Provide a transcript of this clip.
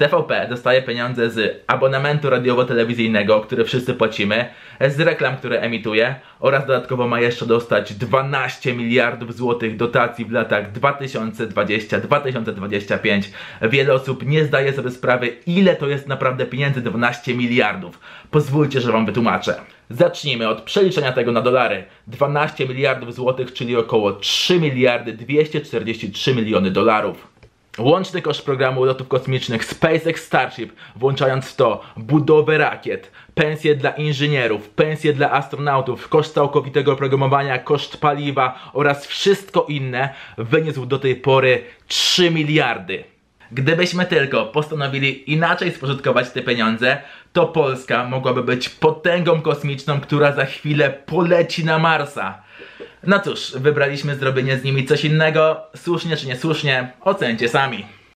TVP dostaje pieniądze z abonamentu radiowo-telewizyjnego, który wszyscy płacimy, z reklam, które emituje oraz dodatkowo ma jeszcze dostać 12 miliardów złotych dotacji w latach 2020-2025. Wiele osób nie zdaje sobie sprawy, ile to jest naprawdę pieniędzy 12 miliardów. Pozwólcie, że wam wytłumaczę. Zacznijmy od przeliczenia tego na dolary. 12 miliardów złotych, czyli około 3 miliardy 243 miliony dolarów. Łączny koszt programu lotów kosmicznych SpaceX Starship, włączając w to budowę rakiet, pensje dla inżynierów, pensje dla astronautów, koszt całkowitego oprogramowania, koszt paliwa oraz wszystko inne, wyniósł do tej pory 3 miliardy. Gdybyśmy tylko postanowili inaczej spożytkować te pieniądze, to Polska mogłaby być potęgą kosmiczną, która za chwilę poleci na Marsa. No cóż, wybraliśmy zrobienie z nimi coś innego. Słusznie czy niesłusznie, ocencie sami.